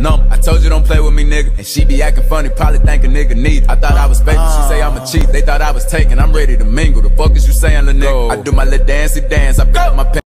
number. I told you don't play with me, nigga. And she be acting funny, probably think a nigga need. I thought I was fake. she say I'm a cheat. They thought I was taking, I'm ready to mingle. The fuck is you saying, little nigga? I do my little dancey dance, I pick up my pants